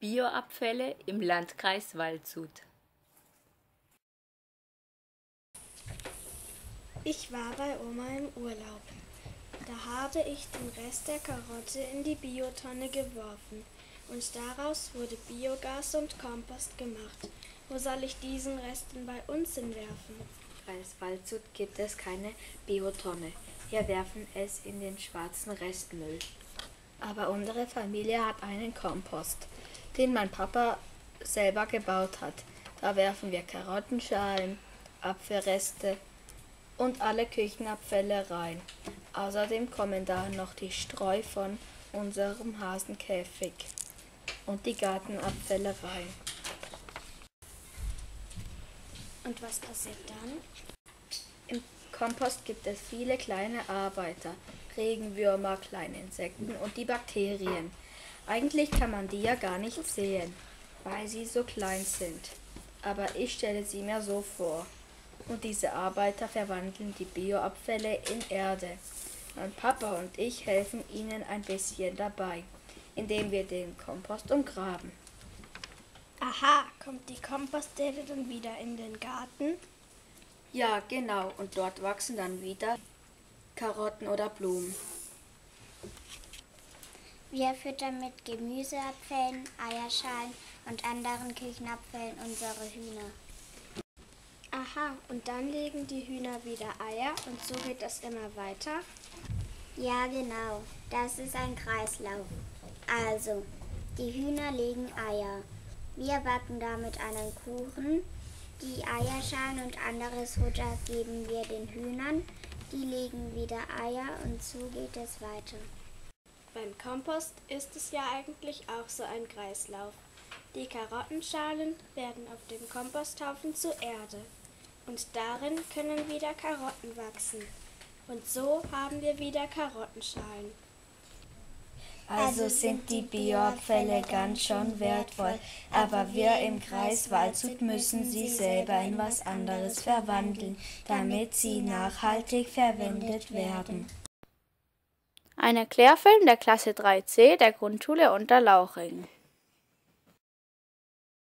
Bioabfälle im Landkreis Waldshut. Ich war bei Oma im Urlaub. Da habe ich den Rest der Karotte in die Biotonne geworfen und daraus wurde Biogas und Kompost gemacht. Wo soll ich diesen Rest denn bei uns hinwerfen? Kreis Waldshut gibt es keine Biotonne. Wir werfen es in den schwarzen Restmüll. Aber unsere Familie hat einen Kompost, den mein Papa selber gebaut hat. Da werfen wir Karottenschalen, Apfelreste und alle Küchenabfälle rein. Außerdem kommen da noch die Streu von unserem Hasenkäfig und die Gartenabfälle rein. Und was passiert dann? Im Kompost gibt es viele kleine Arbeiter, Regenwürmer, kleine Insekten und die Bakterien. Eigentlich kann man die ja gar nicht sehen, weil sie so klein sind. Aber ich stelle sie mir so vor. Und diese Arbeiter verwandeln die Bioabfälle in Erde. Mein Papa und ich helfen ihnen ein bisschen dabei, indem wir den Kompost umgraben. Aha, kommt die Komposterde dann wieder in den Garten? Ja, genau. Und dort wachsen dann wieder Karotten oder Blumen. Wir füttern mit Gemüseabfällen, Eierschalen und anderen Küchenabfällen unsere Hühner. Aha, und dann legen die Hühner wieder Eier und so geht das immer weiter? Ja, genau. Das ist ein Kreislauf. Also, die Hühner legen Eier. Wir backen damit einen Kuchen. Die Eierschalen und anderes Futter geben wir den Hühnern. Die legen wieder Eier und so geht es weiter. Beim Kompost ist es ja eigentlich auch so ein Kreislauf. Die Karottenschalen werden auf dem Komposthaufen zu Erde und darin können wieder Karotten wachsen. Und so haben wir wieder Karottenschalen. Also sind die Bioabfälle ganz schon wertvoll, aber wir im Kreis Waldshut müssen sie selber in was anderes verwandeln, damit sie nachhaltig verwendet werden. Ein Erklärfilm der Klasse 3c der Grundschule Unterlauchring.